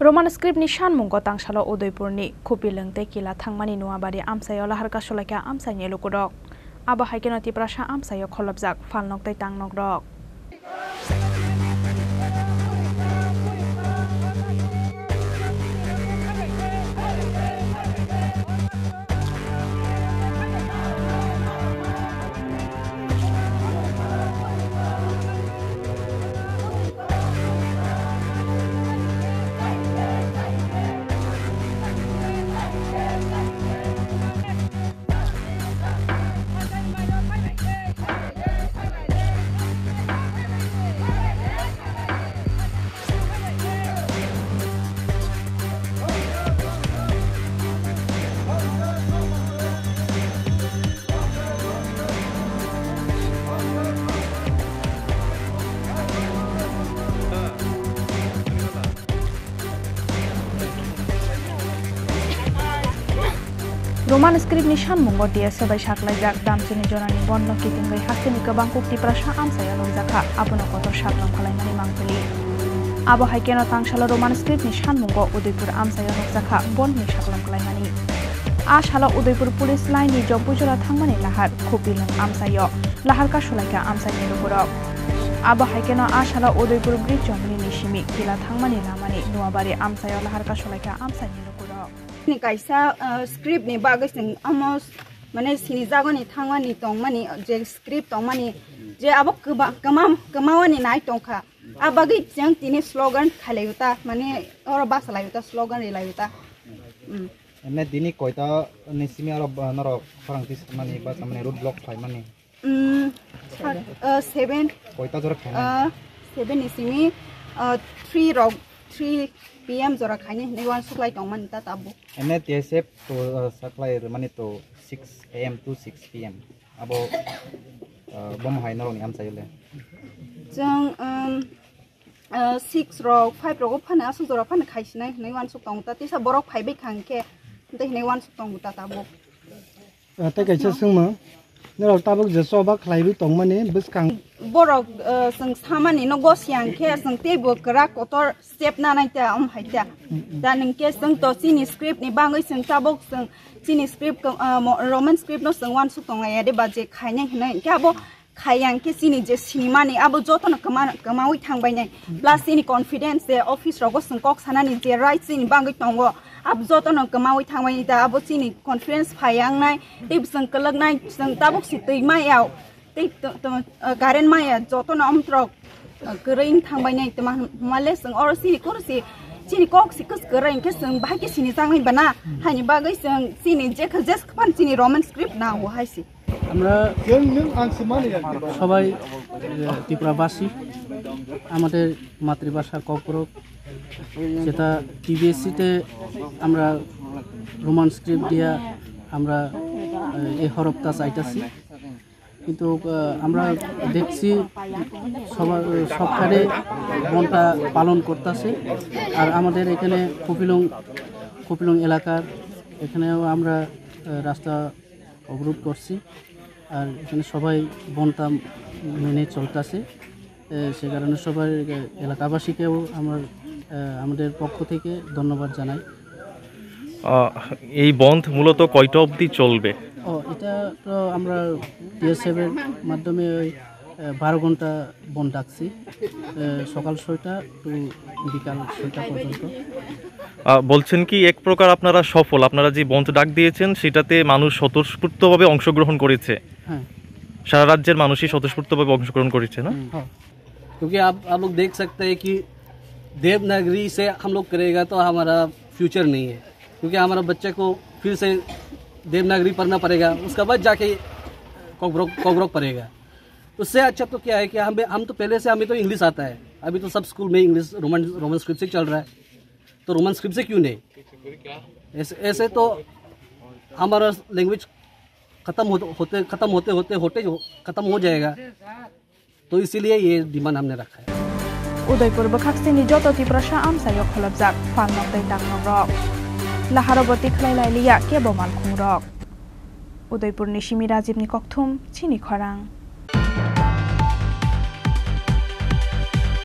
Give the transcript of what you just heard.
Roman script Nishan Mungo Tangshalo Odoipurni, Kupi Lengte Kila Tangmani Nuabari Amsayola Harkasholaka Amsay Lukudok. Aba Haikinoti Prasha Amsayo Kolobzak, Falnok Tangnok Dog. Falnok tai tangnok rok roman script ni shan mungo dia sebai saklai jak dam chini jonani bonno kiting bai hastini kabang kukti prasha amsaya lojaka abono kotor saklam khalai mani mangpili abo haikeno tangsalo roman script ni shan mungo udaipur amsaya lojaka bon ni saklam khalai mani a shala udaipur police line ni jompujora thangmani lahar khupilang amsayo lahar ka sulaika amsani ruburok abo ni kaisa script ni bagis ni amos mane sinijago ni thangwa ni tongmani je script tongmani je abo kama kamawa ni nai tongkha abagi chang tini slogan khaleuta mane oro ba salaiuta slogan relaiuta ne dini koita ne simi aro noro farang tis mani ba mane road block phai mani um 7 koita jor khane 7 ni simi 3 rock 3 PM zora khani ne wan supply tong man ta tabu. Ene tsf to supply mani to 6 am to 6 pm abo bom hai na rong am sayule jang um 6 ro 5 ro phana asu zora phana khaisina ne wan sup tong ta tisa borok phai be khangke te ne wan sup tong ta tabu ta kaisa sungma नरल ताबक जसो बा खलाइबो तोंग माने बिसकां बर संग सामानि न गोस यां खे संग ते बो करा कोतर स्टेप ना नायता अम हाइता दा नंग के संग तो सिनि स्क्रिप्ट नि बांगै संग ताबक संग सिनि स्क्रिप्ट रोमन स्क्रिप्ट नो संग वान सु तोंग आय दे बाजे खायने हने क्या बो खायां के सिनि जे सिनेमा नि आबो जतो न कमा कमाउ थांबाय नाय प्लस सिनि कॉन्फिडेंस दे ऑफिस रगो संग कक सानानि जे राइट सिनि बांगै तोंगो conference phayang nai tib sing kalak nai sing tabuk si tei mai yaw tei garen mai ya joto na omtrok gerein thang bai nai tama male sing or sini kur si sini kok si kus gerein ke sing bahagi sini sang mai bana hani bagai sing sini je khajes kpan sini roman script na ho hai si আমরা সবাই ত্রিপুরাবাসী আমাদের মাতৃভাষা ককরক সেটা টিবিএসসিতে আমরা Roman script দিয়া আমরা এই হরফটা চাইতেছি। কিন্তু আমরা দেখছি সবার, সবখানে বনটা পালন করতেছে। আর আমাদের এখানে কপিলং কপিলং এলাকার এখানেও আমরা রাস্তা অবরোধ করছি। আর এখানে সবাই বনটা মেনে চলতেছে। সে কারণে সবাই এলাকাবাসীকেও আমার আমাদের পক্ষ থেকে ধন্যবাদ জানাই এই বন্ধ মূলত কয়টা অবধি চলবে ও এটা তো আমরা বিএসএফের মাধ্যমে ওই বারো ঘন্টা বন ডাকছি সকাল ছয়টা টু বিকাল ছয়টা পর্যন্ত বলছেন কি এক প্রকার আপনারা সফল আপনারা যে বন্ধ ডাক দিয়েছেন সেটাতে মানুষ স্বতঃস্ফূর্তভাবে অংশগ্রহণ করেছে হ্যাঁ সারা রাজ্যের মানুষই স্বতঃস্ফূর্তভাবে অংশগ্রহণ করেছে না क्योंकि आप आप लोग देख सकते हैं कि देवनागरी से हम लोग करेगा तो हमारा फ्यूचर नहीं है। क्योंकि हमारा बच्चे को फिर से देवनागरी पढ़ना पड़ेगा उसके बाद जाके कॉकब्रोक कॉकब्रोक पड़ेगा उससे अच्छा तो क्या है कि हम हम तो पहले से हमें तो इंग्लिश आता है। अभी तो सब स्कूल में इंग्लिश रोमन रोमन स्क्रिप्ट से चल रहा है। तो रोमन स्क्रिप्ट से क्यों नहीं? ऐसे ऐसे तो हमारा लैंग्वेज ख़त्म हो, होते ख़त्म होते होते होते ख़त्म हो जाएगा। तो इसीलिए ये डिमांड हमने रखा है। উদয়পুৰ বখাকসি নিজ ততি প্ৰসা আম চাৰিও খলবজাক ফালনক दै ডাঙৰ ৰক লাহাৰৱতী খেলাইলাইলিয়া কেৱমাল খুং ৰক উদয়পুৰ নিশিমি ৰাজীৱনি ককথুম চিনি খৰাং।